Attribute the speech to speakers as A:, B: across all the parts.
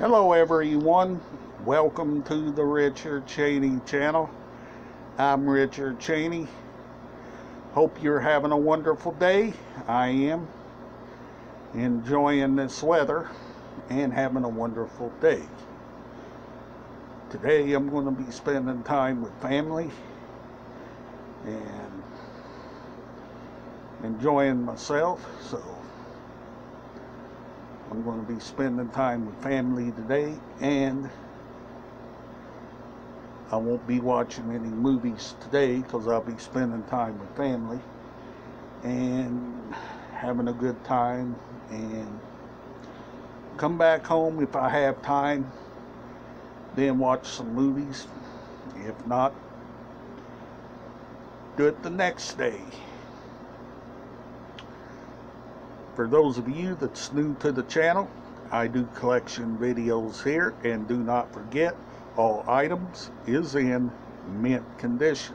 A: Hello everyone, welcome to the Richard Chaney channel. I'm Richard Chaney. Hope you're having a wonderful day. I am enjoying this weather and having a wonderful day. Today I'm going to be spending time with family and enjoying myself. So I'm going to be spending time with family today and I won't be watching any movies today because I'll be spending time with family and having a good time and come back home if I have time then watch some movies. If not do it the next day for those of you that's new to the channel, I do collection videos here and do not forget all items is in mint condition.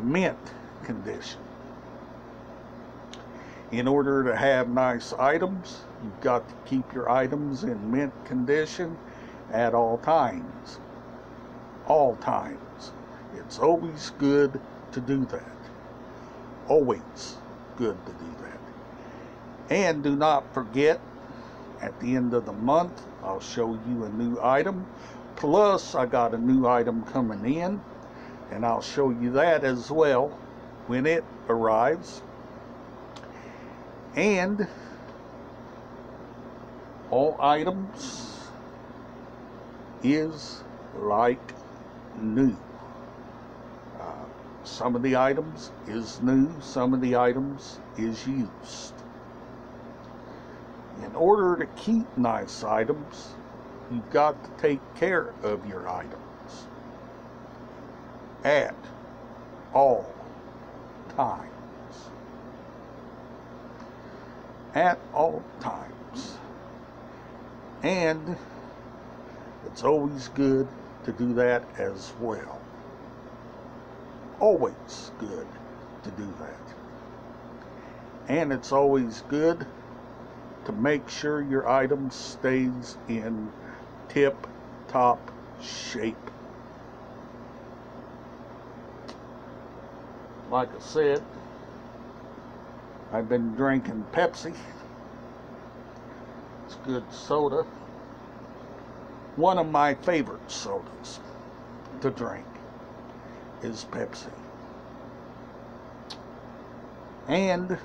A: Mint condition. In order to have nice items, you've got to keep your items in mint condition at all times. All times. It's always good to do that. Always good to do that. And do not forget, at the end of the month, I'll show you a new item. Plus, I got a new item coming in, and I'll show you that as well when it arrives. And all items is like new. Uh, some of the items is new, some of the items is used. In order to keep nice items, you've got to take care of your items at all times. At all times. And it's always good to do that as well. Always good to do that. And it's always good to make sure your item stays in tip top shape. Like I said, I've been drinking Pepsi. It's good soda. One of my favorite sodas to drink is Pepsi. And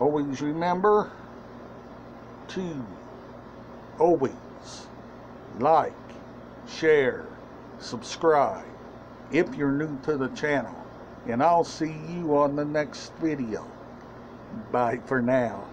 A: always remember to always like, share, subscribe if you're new to the channel. And I'll see you on the next video. Bye for now.